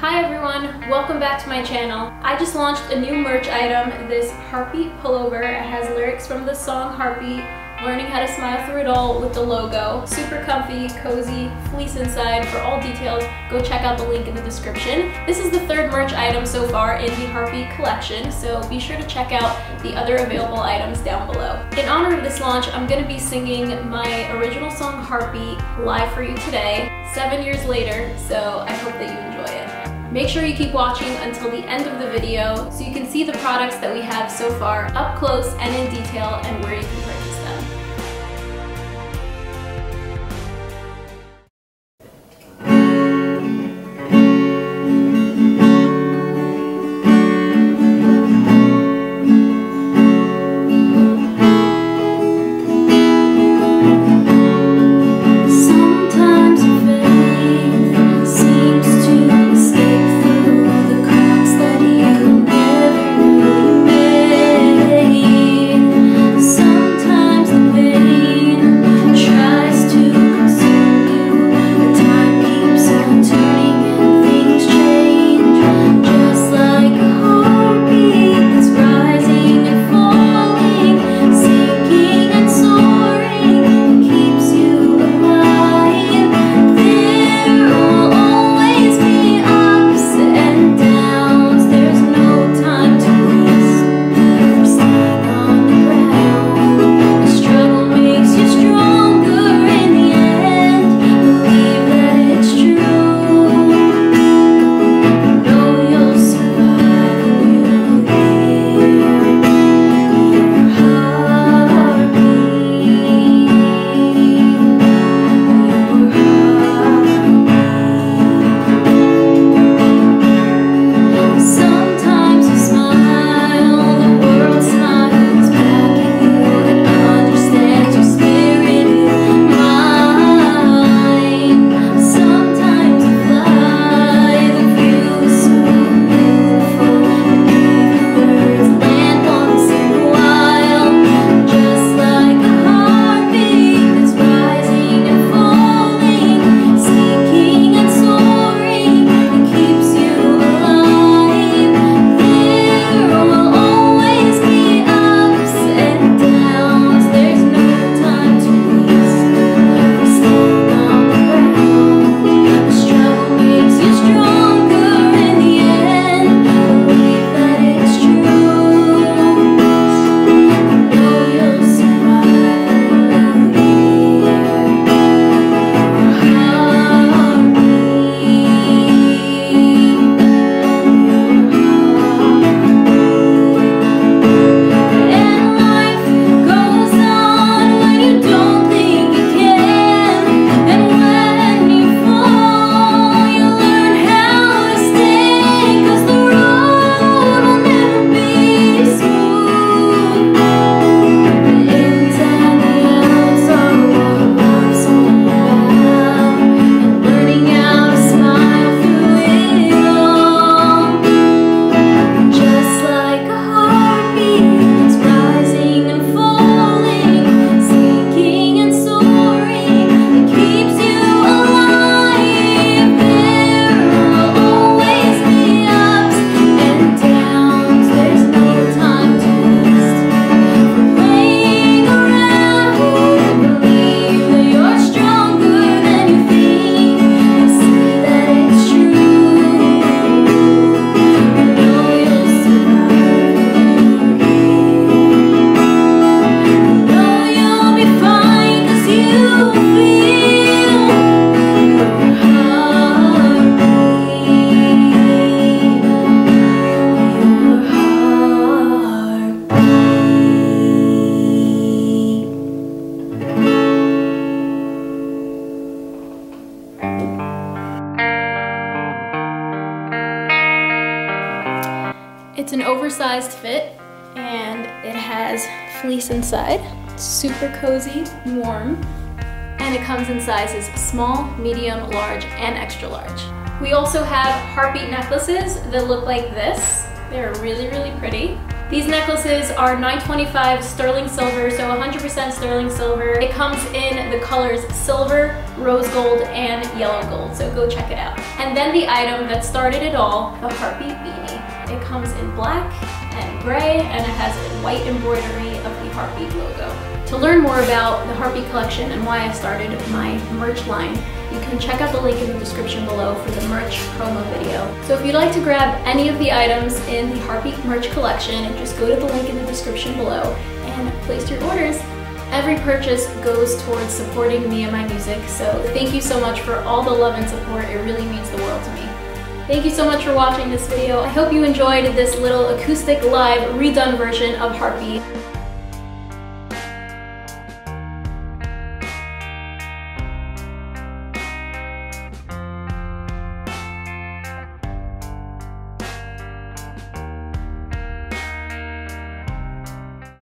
Hi everyone, welcome back to my channel. I just launched a new merch item, this Heartbeat pullover. It has lyrics from the song Heartbeat, learning how to smile through it all with the logo. Super comfy, cozy, fleece inside. For all details, go check out the link in the description. This is the third merch item so far in the Heartbeat collection, so be sure to check out the other available items down below. In honor of this launch, I'm gonna be singing my original song Heartbeat live for you today, seven years later, so I hope that you enjoy it. Make sure you keep watching until the end of the video so you can see the products that we have so far up close and in detail and where you can purchase It's an oversized fit and it has fleece inside. It's super cozy, warm, and it comes in sizes small, medium, large, and extra large. We also have heartbeat necklaces that look like this. They're really, really pretty. These necklaces are 925 sterling silver, so 100% sterling silver. It comes in the colors silver, rose gold and yellow gold, so go check it out. And then the item that started it all, the Heartbeat Beanie. It comes in black and gray, and it has a white embroidery of the Heartbeat logo. To learn more about the Heartbeat collection and why I started my merch line, you can check out the link in the description below for the merch promo video. So if you'd like to grab any of the items in the Heartbeat merch collection, just go to the link in the description below and place your orders. Every purchase goes towards supporting me and my music, so thank you so much for all the love and support. It really means the world to me. Thank you so much for watching this video. I hope you enjoyed this little acoustic live redone version of Heartbeat.